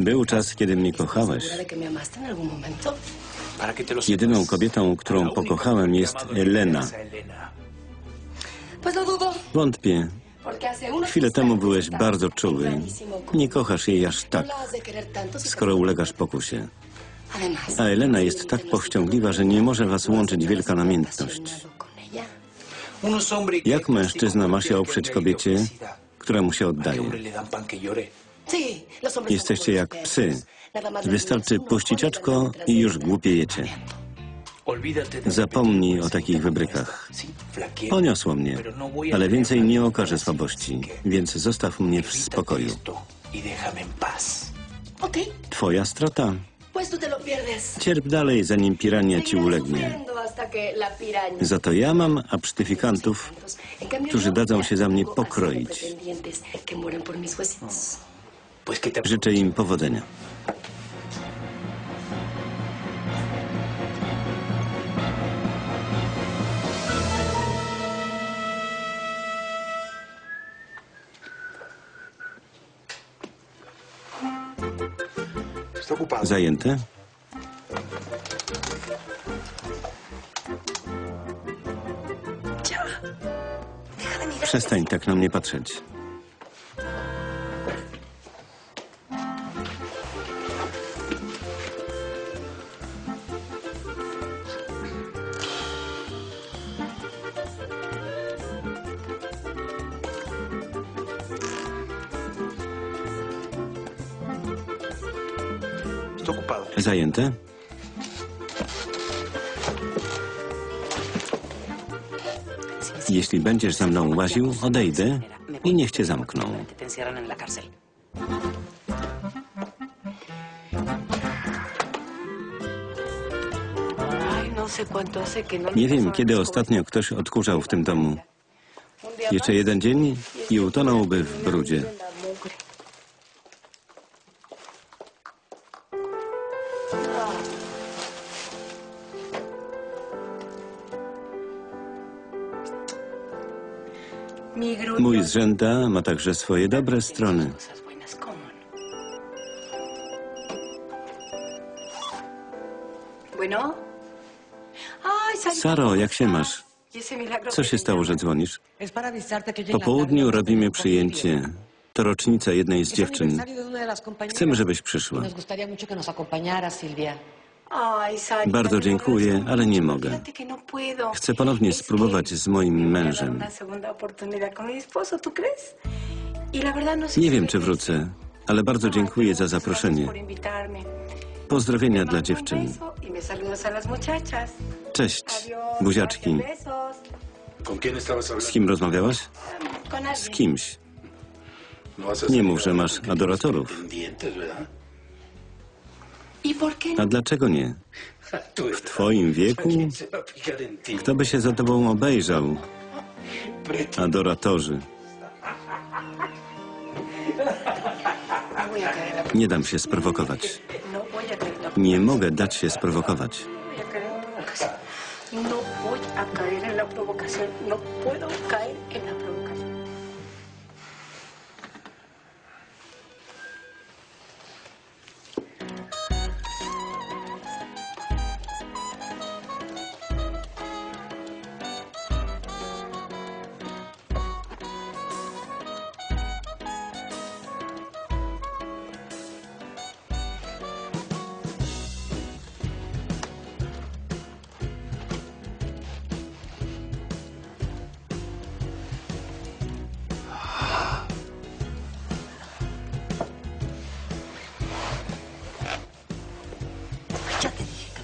Był czas, kiedy mnie kochałeś. Jedyną kobietą, którą pokochałem, jest Elena. Wątpię. Chwilę temu byłeś bardzo czuły. Nie kochasz jej aż No tak, skoro ulegasz pokusie. A Elena jest tak powściągliwa, że nie może was łączyć wielka namiętność. y Jak mężczyzna ma się oprzeć que kobiecie, obesidad. któremu się ¿A qué oddaje? Jesteście jak psy. Wystarczy puścić oczko i już głupiejecie. Zapomnij o takich wybrykach. Poniosło mnie, no ale więcej nie okażę vida słabości, więc zostaw mnie w spokoju. y Twoja strata. Cierp dalej, zanim pirania ci ulegnie. Za to ja mam cambio, którzy dadzą się za mnie pokroić. Życzę im powodzenia. Zajęte? Przestań tak na mnie patrzeć. Zajęte? Jeśli będziesz za mną łaził, odejdę i niech cię zamkną. Nie wiem, kiedy ostatnio ktoś odkurzał w tym domu. Jeszcze jeden dzień i utonąłby w brudzie. Mój zrzęda ma także swoje dobre strony. Saro, ¿cómo jak się masz? ¿Y Co się stało, że dzwonisz? Po południu robimy przyjęcie. To rocznica jednej z dziewczyn. Chcemy, żebyś Y przyszła. Bardzo dziękuję, ale nie mogę. No. Chcę ponownie spróbować z moim mężem. Y no Nie wiem, czy wrócę, ale bardzo dziękuję za zaproszenie. Pozdrowienia dla dziewczyn. y. Cześć, buziaczki. gracias, besos. ¿Con quién estabas Z kim rozmawiałaś? Z kimś. No Nie mów, że masz adoratorów. A dlaczego nie? W twoim wieku? Kto by się za tobą obejrzał? Adoratorzy. No Nie dam się sprowokować. No Nie mogę dać się sprowokować.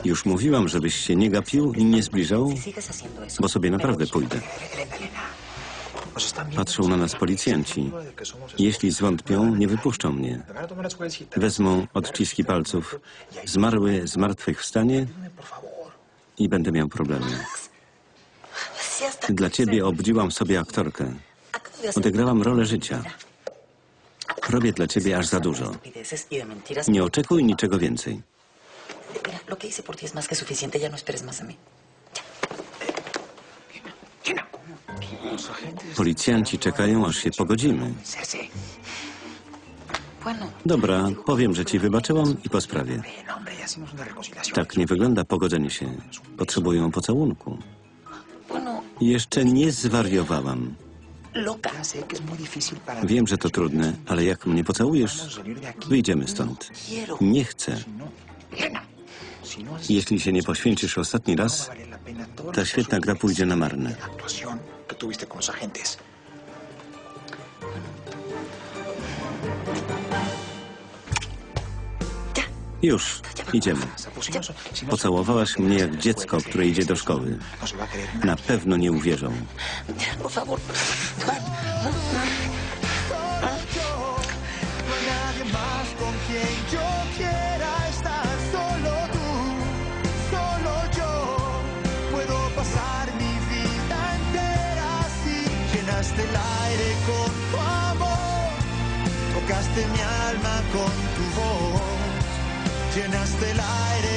Już mówiłam, żebyś się nie gapił i nie zbliżał, bo sobie naprawdę pójdę. Patrzą na nas policjanci. Jeśli zwątpią, nie wypuszczą mnie. Wezmą odciski palców, zmarły zmartwychwstanie Dime, por favor. i będę miał problemy. Dla ciebie obdziłam sobie aktorkę. Odegrałam rolę życia. Robię dla ciebie aż za dużo. Nie oczekuj niczego więcej. Lo que hice por ti es más que suficiente. Ya no esperes más a mí. Policjanci czekają, aż się pogodzimy. Dobra, powiem, że ci wybaczyłam i po sprawie. Tak nie wygląda pogodzenie się. Potrzebują pocałunku. Jeszcze nie zwariowałam. Wiem, że to trudne, ale jak mnie pocałujesz, wyjdziemy stąd. Nie chcę. Jeśli się nie poświęcisz ostatni raz, ta świetna gra pójdzie na marne. Już, idziemy. Pocałowałaś mnie jak dziecko, które idzie do szkoły. Na pewno nie uwierzą. Por favor. Tocaste mi alma con tu voz. Llenaste el aire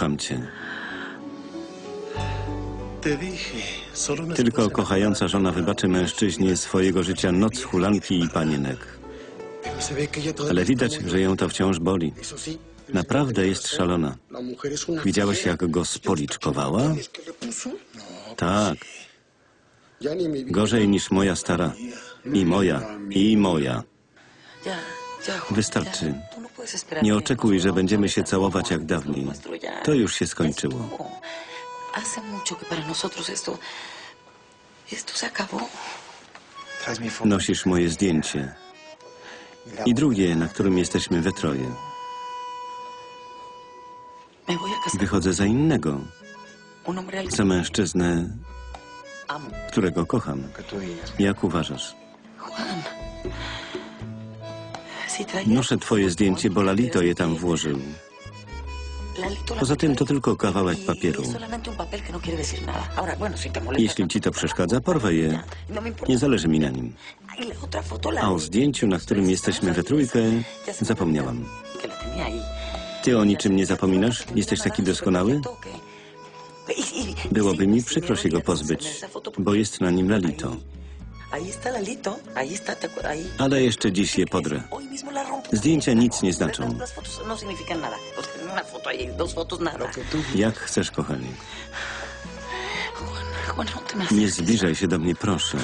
Kocham cię. Tylko kochająca żona wybaczy mężczyźnie swojego życia noc hulanki i panienek. Ale widać, że ją to wciąż boli. Naprawdę jest szalona. Widziałeś, jak go spoliczkowała? Tak, gorzej niż moja stara. I moja, i moja. Wystarczy. Nie oczekuj, że będziemy się całować jak dawniej. To już się skończyło. Nosisz moje zdjęcie. I drugie, na którym jesteśmy we troje. Wychodzę za innego. Za mężczyznę, którego kocham. Jak uważasz? Juan. Noszę twoje zdjęcie, bo Lalito je tam włożył. Poza tym to tylko kawałek papieru. Jeśli ci to przeszkadza, porwę je. Nie zależy mi na nim. A o zdjęciu, na którym jesteśmy we trójkę, zapomniałam. Ty o niczym nie zapominasz? Jesteś taki doskonały? Byłoby mi przykro się go pozbyć, bo jest na nim Lalito. Ale jeszcze dziś je podrę. Zdjęcia nic nie znaczą. No. Jak chcesz, kochanie. No Nie zbliżaj się do mnie, proszę.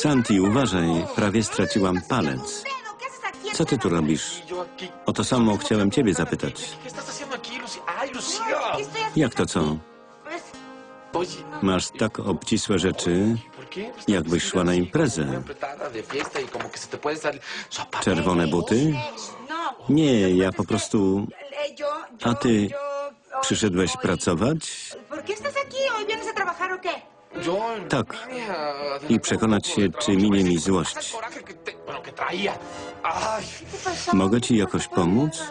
Santi, uważaj, prawie straciłam palec. Co ty tu robisz? O to samo chciałem ciebie zapytać. Jak to co? Masz tak obcisłe rzeczy, jakbyś szła na imprezę. Czerwone buty? Nie, ja po prostu... A ty przyszedłeś pracować? Tak. I przekonać się, czy minie mi złość. Mogę ci jakoś pomóc?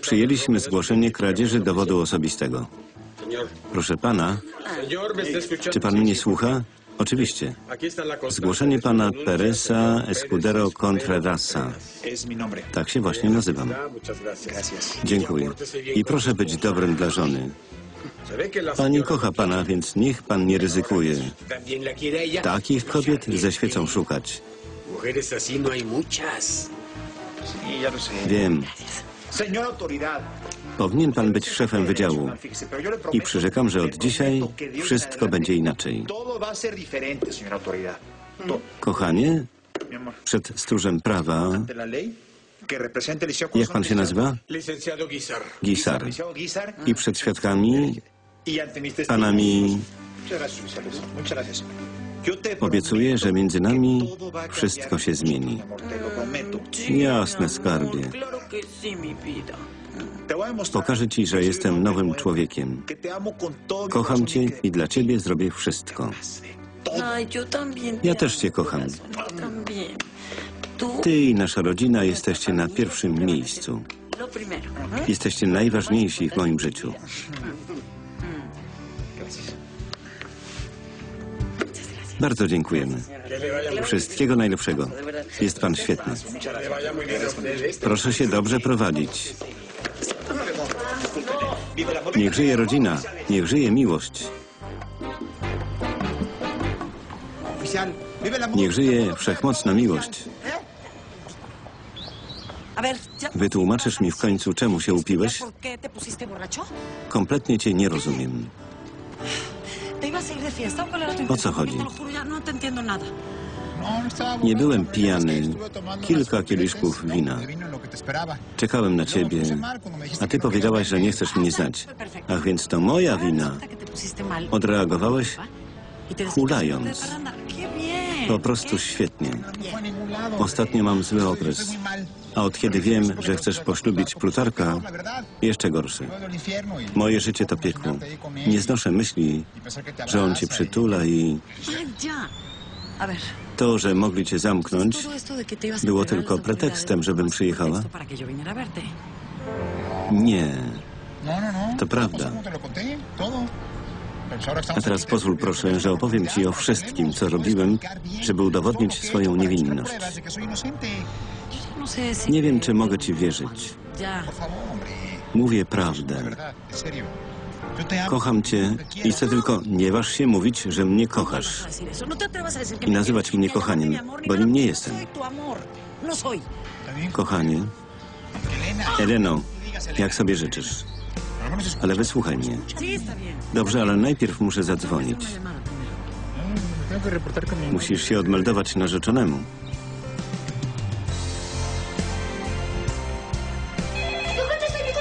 Przyjęliśmy zgłoszenie kradzieży dowodu osobistego. Proszę pana, czy pan mnie słucha? Oczywiście. Zgłoszenie pana Peresa Escudero Contreras-a. Tak się właśnie nazywam. Dziękuję. I proszę być dobrym dla żony. Pani kocha pana, więc niech pan nie ryzykuje. Takich kobiet ze świecą szukać. Wiem. Powinien pan być szefem wydziału. I przyrzekam, że od dzisiaj wszystko będzie inaczej. Kochanie, przed stróżem prawa Jak pan się nazywa? Gisar. I przed świadkami, Yo te obiecuję, że między nami wszystko się zmieni. mi. Jasne, skarbie. Mi Pokażę ci, że jestem nowym człowiekiem. mi Kocham cię i dla ciebie zrobię wszystko. Ja te też cię kocham. Ty i nasza rodzina jesteście na pierwszym miejscu. Jesteście najważniejsi w moim życiu. Bardzo dziękujemy. Wszystkiego najlepszego. Jest pan świetny. Proszę się dobrze prowadzić. Niech żyje rodzina, niech żyje miłość. Niech żyje wszechmocna miłość. Wytłumaczysz mi w końcu, czemu się upiłeś? Kompletnie cię nie rozumiem. O co chodzi? Nie byłem pijany. Kilka kieliszków wina. Czekałem na ciebie, a ty powiedziałaś, że nie chcesz mnie znać. Ach, więc to moja wina. Odreagowałeś hulając. Po prostu świetnie. Ostatnio mam zły okres. A od kiedy wiem, że chcesz poślubić Plutarka, jeszcze gorszy. Moje życie to piekło. Nie znoszę myśli, że on cię przytula i to, że mogli cię zamknąć, było tylko pretekstem, żebym przyjechała? nie. To prawda. A teraz pozwól proszę, że opowiem ci o wszystkim, co robiłem, żeby udowodnić swoją niewinność. No. Nie wiem, czy mogę ci wierzyć. Mówię prawdę. Kocham cię i chcę tylko, nie waż się mówić, że mnie kochasz. I nazywać mnie kochaniem, bo nim nie jestem. Kochanie, Eleno, jak sobie życzysz. Ale wysłuchaj mnie. Dobrze, ale najpierw muszę zadzwonić. Musisz się odmeldować narzeczonemu.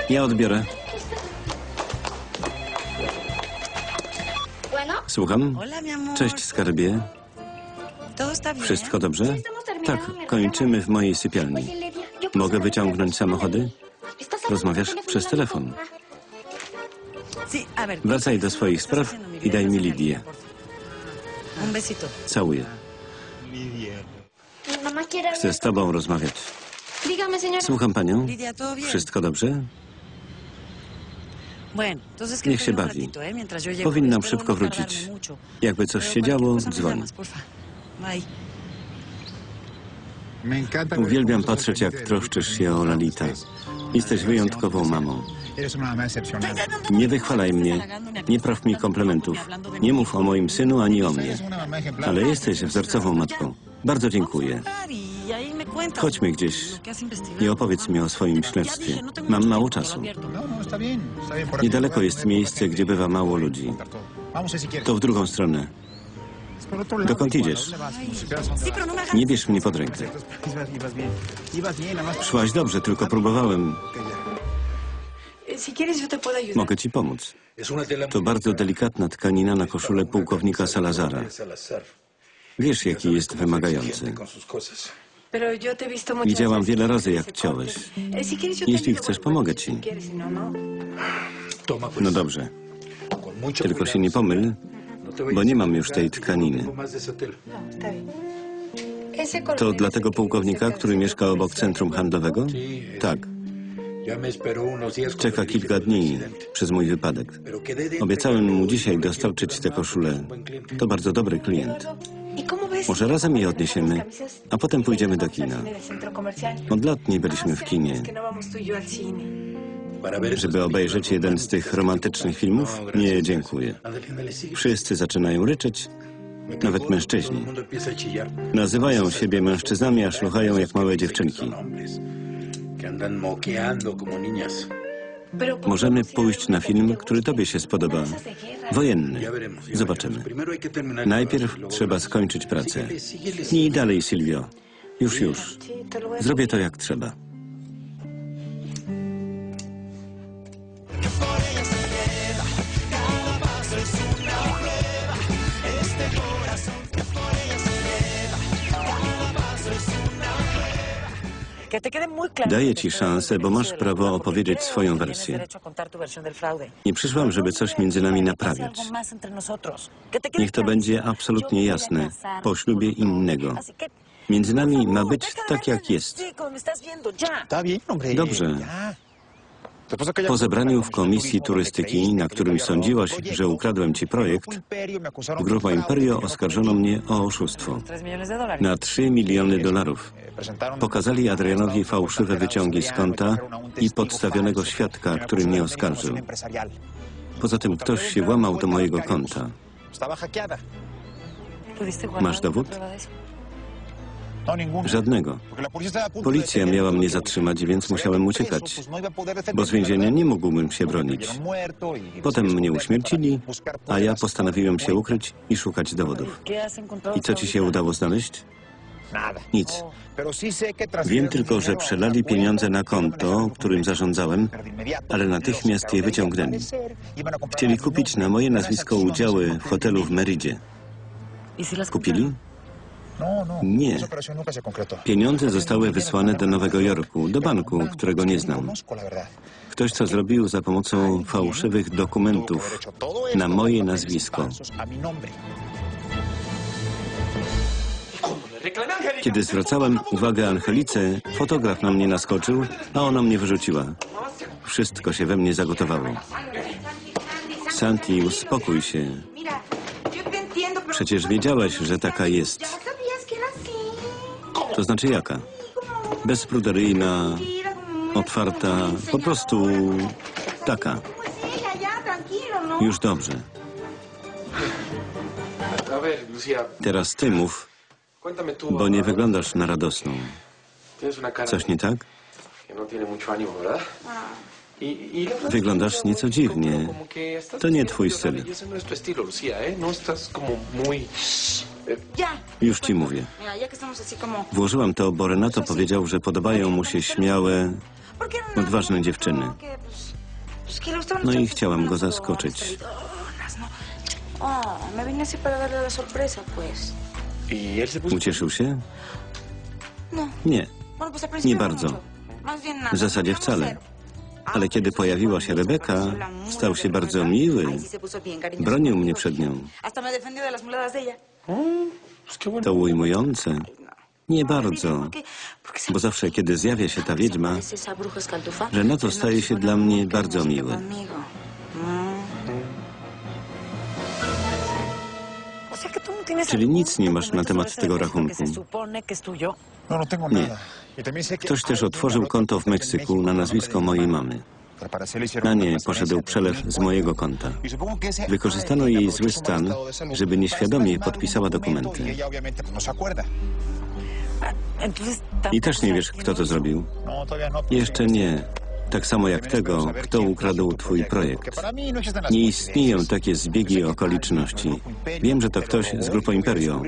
Ja odbiorę. Słucham? Cześć, skarbie. Wszystko dobrze? Tak, kończymy w mojej sypialni. Mogę wyciągnąć samochody? Rozmawiasz przez telefon. Wracaj do swoich spraw i daj mi Lidię. Całuję. Chcę z tobą rozmawiać. Słucham panią. Wszystko dobrze? Niech się bawi. ¿eh? Powinnam szybko wrócić. Jakby coś się działo, dzwoń. Uwielbiam patrzeć, jak troszczysz się o Lalita. Jesteś wyjątkową mamą. Nie wychwalaj mnie, nie praw mi komplementów. Nie mów o moim synu ani o mnie. Ale jesteś wzorcową matką. Bardzo dziękuję. Chodźmy gdzieś i opowiedz mi o swoim śledztwie. Mam mało czasu. Niedaleko jest miejsce, gdzie bywa mało ludzi. To w drugą stronę. Dokąd idziesz? Nie bierz mnie pod rękę. Szłaś dobrze, tylko próbowałem. Mogę ci pomóc. To bardzo delikatna tkanina na koszulę pułkownika Salazara. Salazar. Wiesz, jaki jest wymagający. Widziałam wiele razy, jak te Jeśli chcesz, pomogę ci. No, dobrze, tylko się nie pomyl, bo nie mam już tej tkaniny. To dla tego pułkownika, który mieszka obok centrum handlowego? Tak, czeka kilka dni przez mój wypadek. Obiecałem mu dzisiaj dostarczyć mal, koszulę. To bardzo dobry klient. Może razem je odniesiemy, a potem pójdziemy do kina. Od lat nie byliśmy w kinie. Żeby obejrzeć jeden z tych romantycznych filmów? Nie, dziękuję. Wszyscy zaczynają ryczeć, nawet mężczyźni. Nazywają siebie mężczyznami, a szluchają jak małe dziewczynki. Que andan moqueando como niñas. Pero ¿por qué Możemy pójść na film, który tobie się spodoba. Wojenny. Zobaczymy. Najpierw trzeba skończyć pracę. Nie dalej, Silvio. Już, już. Zrobię to jak trzeba. Daję ci szansę, bo masz prawo opowiedzieć swoją wersję. Nie przyszłam, żeby coś między nami naprawiać. Niech to będzie absolutnie jasne. Po ślubie innego. Między nami ma być tak, jak jest. Dobrze. Ya. Después de aquella Po zebraniu w komisji turystyki, na którym sądziłaś, że ukradłem ci projekt, Grupa Imperio no oskarżono mnie o oszustwo. 3 millones de dólares. Na 3 miliony dolarów. Pokazali Adrianowi fałszywe wyciągi z konta i podstawionego świadka, który mnie oskarżył. Poza tym ktoś się włamał do mojego konta. Estaba hackeada. ¿Pudiste guardar Masz dowód? Żadnego. Policja miała mnie zatrzymać, więc si musiałem uciekać. Bo z więzienia nie mógłbym się bronić. Potem mnie uśmiercili, a ja postanowiłem się ukryć i szukać dowodów. ¿Qué has encontrado I co ci się udało znaleźć? Nic. Wiem tylko, że przelali pieniądze na konto, którym zarządzałem, ale natychmiast je wyciągnęli. Chcieli kupić na moje nazwisko udziały w hotelu w Meridzie. ¿Y si las Kupili? No, no. Nie. Concretó. Pieniądze zostały wysłane do Nowego Jorku, do banku, którego nie znam. Ktoś to zrobił za pomocą fałszywych dokumentów na moje nazwisko. Kiedy zwracałem uwagę Angelice, fotograf na mnie naskoczył, a ona mnie wyrzuciła. Wszystko się we mnie zagotowało. Santi, uspokój się. Przecież wiedziałaś, że taka jest. To znaczy jaka? Bezpruderyjna, otwarta, po prostu taka. Już dobrze. Teraz ty mów, bo nie wyglądasz na radosną. Coś nie tak? no ¿verdad? Y, y Wyglądasz nieco dziwnie. To nie twój styl. No. No. Już ci mówię. Włożyłam to, bo Renato powiedział, że podobają mu się śmiałe, ¿Por qué no? odważne dziewczyny. No, gustaban No los i chciałam go zaskoczyć. ¿no? Pues. Y. Ucieszył się? No. Nie, Nie bardzo. w zasadzie wcale. cero. Ah, Ale kiedy pojawiła się Rebeka, stał się bardzo miły. Bronił mnie przed nią. To ujmujące? No. Nie Dime, bardzo, bo zawsze, kiedy zjawia się ta wiedźma, Renato staje się dla mnie bardzo miły. Mm. Tú no Czyli nic nie masz na temat tego rachunku. No, no Nie. Y Ktoś też otworzył konto w Meksyku na nazwisko mojej mamy. Na nie poszedł przelew z mojego konta. Y Wykorzystano jej zły stan, żeby nieświadomie podpisała dokumenty. Y no. Ah, I też nie wiesz, kto to zrobił. No, no. Jeszcze nie. Tak samo jak tego, kto ukradł twój projekt. no Nie istnieją takie zbiegi okoliczności. Wiem, że to ktoś z Grupą Imperio.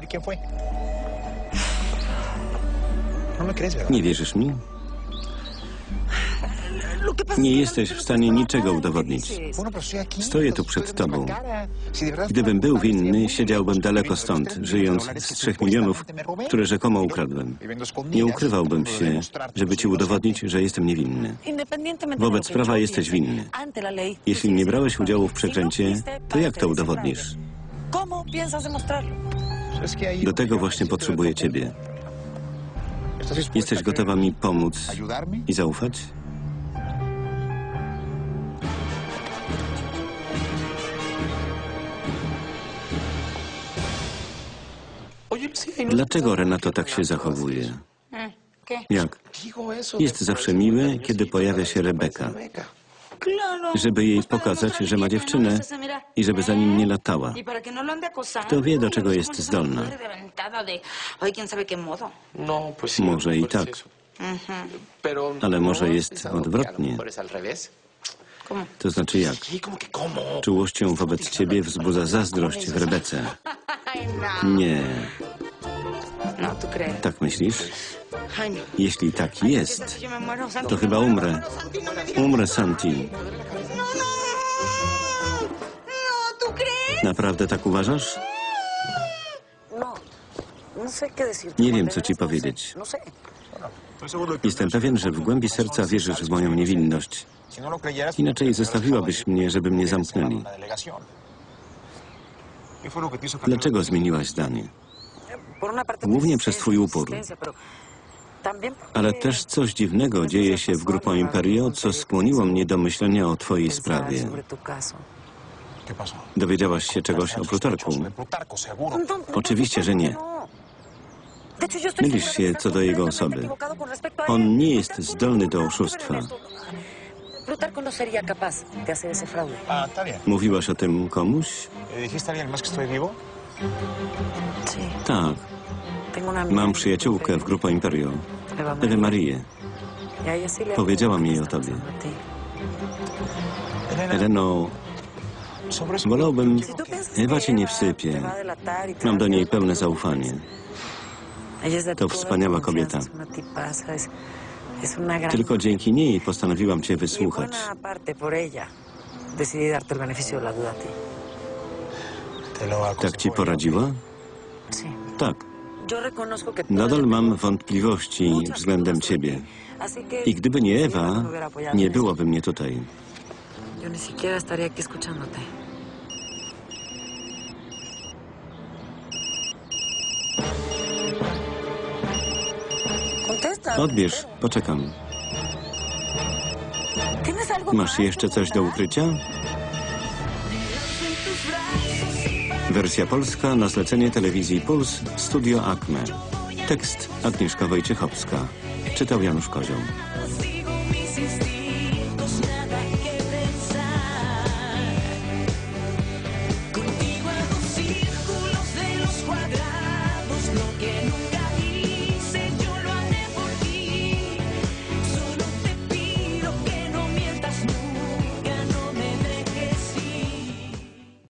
No. Nie wierzysz mi? Nie jesteś w stanie niczego udowodnić. Stoję tu przed tobą. Gdybym był winny, siedziałbym daleko stąd, żyjąc z trzech milionów, które rzekomo ukradłem. Nie ukrywałbym się, żeby ci udowodnić, że jestem niewinny. Wobec prawa jesteś winny. Jeśli nie brałeś udziału w przekręcie, to jak to udowodnisz? Do tego właśnie potrzebuję ciebie. ¿Estás dispuesta Jesteś gotowa mi pomóc i zaufać? Dlaczego Renato tak się zachowuje? Jak? Jest zawsze miły, kiedy pojawia się Rebeka. Żeby jej pokazać, że ma dziewczynę i żeby za nim nie latała. Kto wie, do czego jest zdolna. Może i tak. Ale ¿no może jest odwrotnie. To znaczy jak? Cómo. Czułością wobec ciebie wzbudza zazdrość w Rebece. No. Nie, No, tak myślisz? No. Jeśli tak jest, to chyba umrę. no. Umrę, Santi. No, no. No. Naprawdę tak uważasz? No, no. Nie wiem, co ci no powiedzieć. No. Jestem pewien, że w głębi serca wierzysz w moją niewinność. No Inaczej zostawiłabyś mnie, żeby mnie zamknęli. Dlaczego zmieniłaś zdanie? Głównie przez twój upór. Ale też coś dziwnego dzieje się w Grupo Imperio, co skłoniło mnie do myślenia o twojej sprawie. Dowiedziałaś się czegoś o Plutarku? No, Oczywiście, że nie. no. Yo estoy Mylisz się co do jego osoby. On nie jest zdolny do oszustwa. Plutarco no sería capaz de hacer ese fraude. Ah, está bien. Mówiłaś o tym komuś? ¿Le dijiste a alguien más que estoy vivo? Sí, Tak. tengo una amiga Mam przyjaciółkę w Grupo Imperio, Eva Ewę María. Marię. Y a ella sí le Powiedziałam jej o tobie. Elena, Eleno, sobre eso... wolałbym... Si tú piensas Ewa que cię nie wsypie. te va a delatar y te Mam va do a niej pełne zaufanie. Ella es de To toda wspaniała confianza, kobieta. es una tipaza, es, es una gran... Tylko dzięki niej postanowiłam cię Y wysłuchać. lo Tak ci poradziła? Tak. Nadal mam wątpliwości względem ciebie. I gdyby nie Ewa, no nie byłoby mnie tutaj. Yo ni siquiera estaría aquí escuchándote. Odbierz, poczekam. ¿Tienes algo Masz jeszcze coś do ukrycia? Wersja polska na zlecenie telewizji Puls Studio Acme. Tekst Agnieszka Wojciechowska. Czytał Janusz Kozioł.